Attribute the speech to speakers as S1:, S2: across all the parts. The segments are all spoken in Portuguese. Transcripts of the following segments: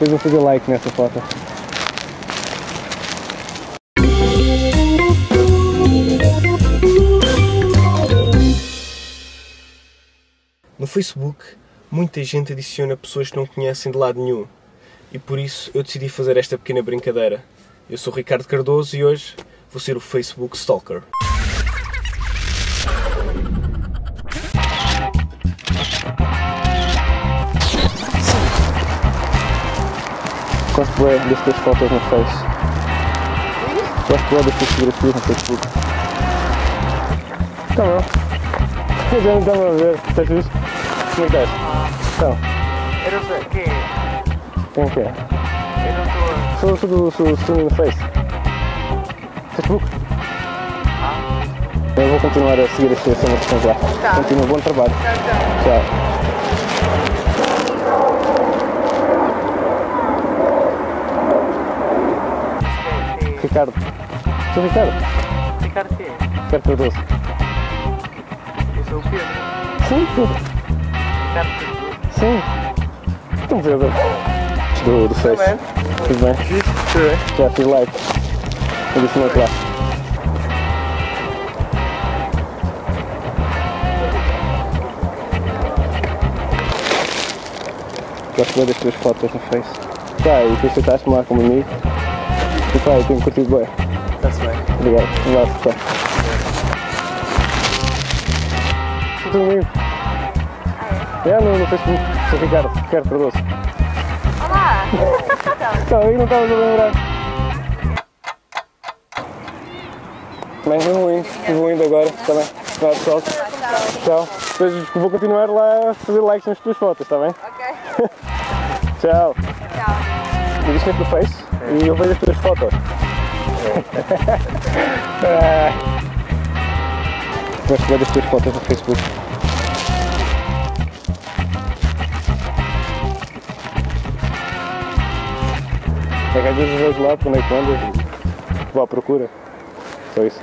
S1: Depois vou fazer like nessa foto.
S2: No Facebook, muita gente adiciona pessoas que não conhecem de lado nenhum. E por isso eu decidi fazer esta pequena brincadeira. Eu sou Ricardo Cardoso e hoje vou ser o Facebook Stalker.
S1: Gosto bem das tuas fotos no Face. Gosto bem das tuas fotografias no Facebook. Tá bom. Já não estava a ver. Estás visto? Como é que estás? Então,
S3: Eu não sei, quem é?
S1: quem é que é?
S3: Eu não estou.
S1: Sou, sou do sou, sou no Face. Facebook. Eu vou continuar a seguir as tuas cenas lá.
S3: Tá.
S1: Continua, bom trabalho.
S3: Tchau, tchau.
S1: Tchau. Ricardo. Sou Ricardo.
S3: Ricardo quem é?
S1: Ricardo Cardoso.
S3: Eu sou o Pedro.
S1: Sim, Pedro.
S3: Ricardo Pedro.
S1: Sim. Então, Pedro. Do, do Face. Tudo bem?
S3: Tudo bem?
S1: Já fiz like. Eu disse muito lá. Gosto bem das tuas fotos no Face. Pá, e tu aceitaste-me lá como amigo. E pá, eu tenho curtido bem.
S3: Está-se bem.
S1: Obrigado. Um abraço, pá. Sou teu amigo. É, no, no Facebook. Sou Ricardo. Ricardo Cardoso.
S4: Olá!
S1: Então, aí não estavas a lembrar. Bem, eu vou indo, vou indo agora, bem? Vá, pessoal. Tchau. Depois vou continuar lá a fazer likes nas tuas fotos, está bem?
S4: Ok.
S1: Tchau.
S4: Tchau.
S1: Disse no Face e eu vejo as tuas fotos. Ah. Gosto bem das tuas fotos no Facebook. É que às vezes vejo lá por é que andas e vou à procura. Só isso.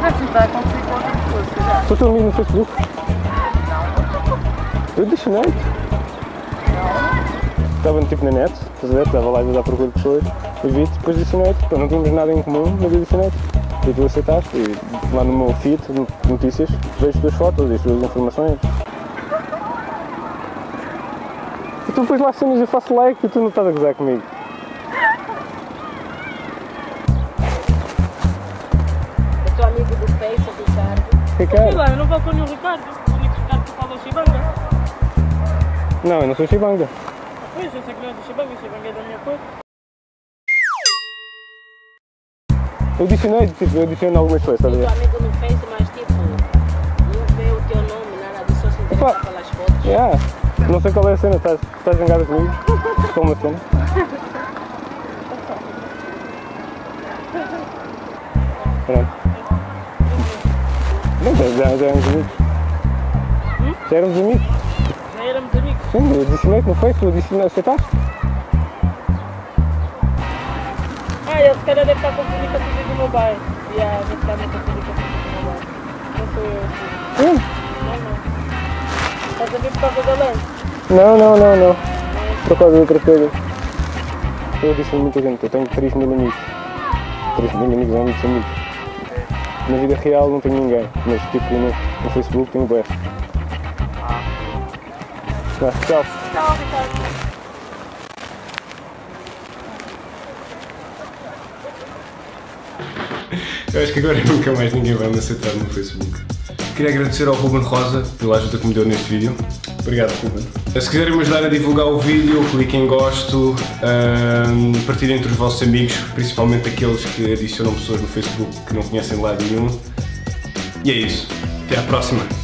S4: Mas não vai acontecer com outras pessoas, se calhar.
S1: Sou teu amigo no Facebook? Eu adicionei-te. Estava tipo na net, estás a ver? Estava lá a à procura de pessoas e vi-te, depois adicionei-te. Pô, Não tínhamos nada em comum, mas adicionei-te. E tu aceitaste. E lá no meu feed de notícias vejo as tuas fotos e as tuas informações. E tu depois lá cenas eu faço like e tu não estás a gozar comigo.
S5: Eu sou amigo do Face, do Ricardo.
S6: Sei
S1: Ricardo?
S6: lá, eu não vou com nenhum Ricardo. O único Ricardo que fala é o Chibanga.
S1: Não, eu não sou Chibanga.
S6: Pois, eu sei que não é do Chibanga, o Chibanga é da minha cor.
S1: Eu adicionei, tipo, eu adicionei algumas coisas, a
S5: Sou
S1: ver?
S5: amigo no Face, mas tipo, não vê o teu nome, nada disso, só se interessa
S1: Opa.
S5: pelas fotos.
S1: Yeah. Não sei qual é a cena, estás, estás zangada comigo? Qual é a cena? Pronto. Não, já, já, já éramos amigos. Já éramos amigos.
S6: Éramos amigos.
S1: Sim, eu adicionei-te no Face, tu adicionei, aceitaste?
S6: Ah, ele se calhar deve estar confundindo com a filha do meu pai. E a deve estar me confundindo com a filha do meu pai. Não sou eu.
S1: Sim.
S6: Não, não. Estás a ver por causa da lã?
S1: Não, não, não, não. Por causa de outra coisa. Eu adicionei muita gente, eu tenho 3 mil amigos. 3 mil amigos, é muitos amigos. Na vida real não tenho ninguém, mas tipo no, no Facebook tenho bué.
S6: Ricardo.
S2: Eu acho que agora nunca mais ninguém vai me aceitar no Facebook. Queria agradecer ao Ruben Rosa pela ajuda que me deu neste vídeo. Obrigado, Ruben. Se quiserem me ajudar a divulgar o vídeo, cliquem em gosto, ahm, partilhem entre os vossos amigos, principalmente aqueles que adicionam pessoas no Facebook que não conhecem de lado nenhum. E é isso. Até à próxima.